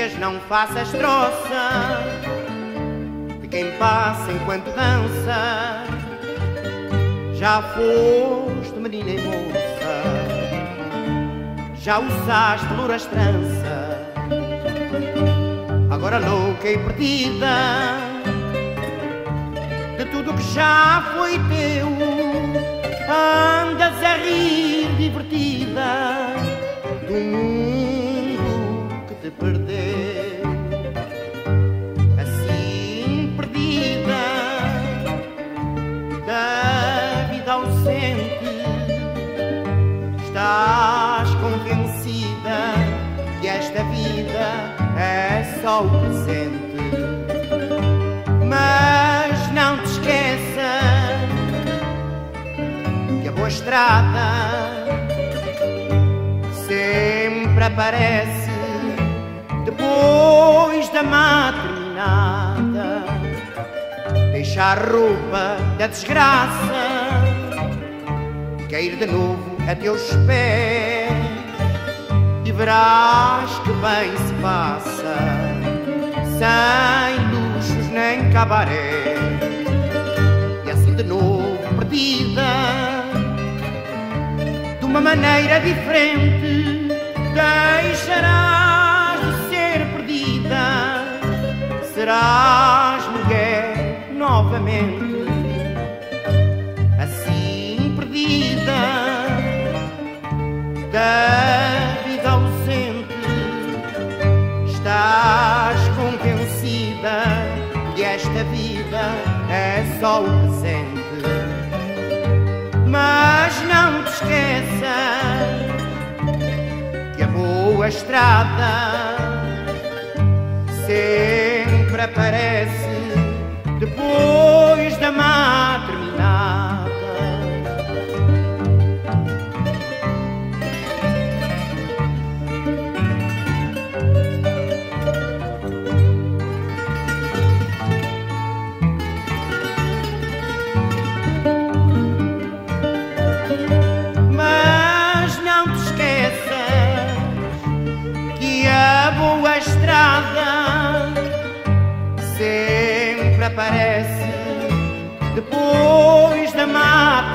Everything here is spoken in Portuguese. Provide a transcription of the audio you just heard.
dias não faças troça de quem passa enquanto dança. Já foste menina e moça, já usaste louras trança, agora louca e perdida de tudo que já foi teu, andas a rir divertida do mundo que te perdeu. Só o presente. Mas não te esqueças que a boa estrada sempre aparece depois da má terminada. Deixa a roupa da desgraça cair de novo a teus pés e verás que bem se passa sem luxos nem cabaré. E assim de novo perdida de uma maneira diferente deixarás de ser perdida serás mulher novamente assim perdida da vida ausente que esta vida é só o presente. Mas não te esqueças que a boa estrada sempre aparece sempre aparece depois da má